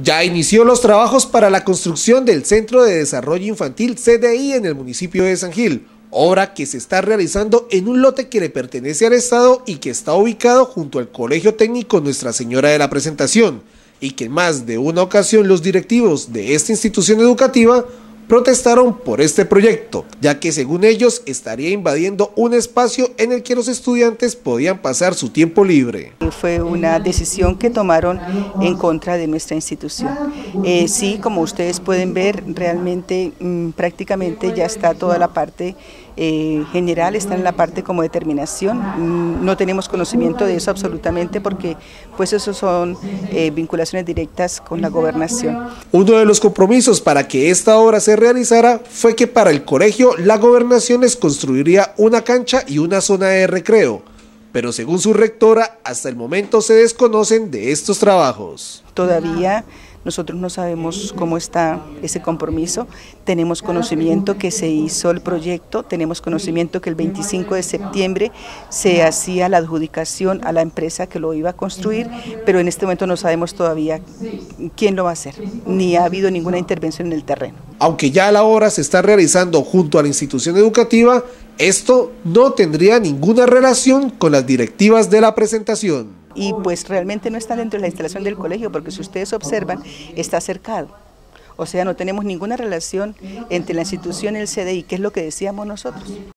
Ya inició los trabajos para la construcción del Centro de Desarrollo Infantil CDI en el municipio de San Gil, obra que se está realizando en un lote que le pertenece al Estado y que está ubicado junto al Colegio Técnico Nuestra Señora de la Presentación, y que en más de una ocasión los directivos de esta institución educativa protestaron por este proyecto, ya que según ellos estaría invadiendo un espacio en el que los estudiantes podían pasar su tiempo libre. Fue una decisión que tomaron en contra de nuestra institución. Eh, sí, como ustedes pueden ver, realmente mm, prácticamente ya está toda la parte eh, general, está en la parte como determinación. Mm, no tenemos conocimiento de eso absolutamente porque pues eso son eh, vinculaciones directas con la gobernación. Uno de los compromisos para que esta obra se realizara fue que para el colegio la gobernación les construiría una cancha y una zona de recreo pero según su rectora, hasta el momento se desconocen de estos trabajos. Todavía nosotros no sabemos cómo está ese compromiso, tenemos conocimiento que se hizo el proyecto, tenemos conocimiento que el 25 de septiembre se hacía la adjudicación a la empresa que lo iba a construir, pero en este momento no sabemos todavía quién lo va a hacer, ni ha habido ninguna intervención en el terreno. Aunque ya la obra se está realizando junto a la institución educativa, esto no tendría ninguna relación con las directivas de la presentación. Y pues realmente no está dentro de la instalación del colegio, porque si ustedes observan, está cercado. O sea, no tenemos ninguna relación entre la institución y el CDI, que es lo que decíamos nosotros.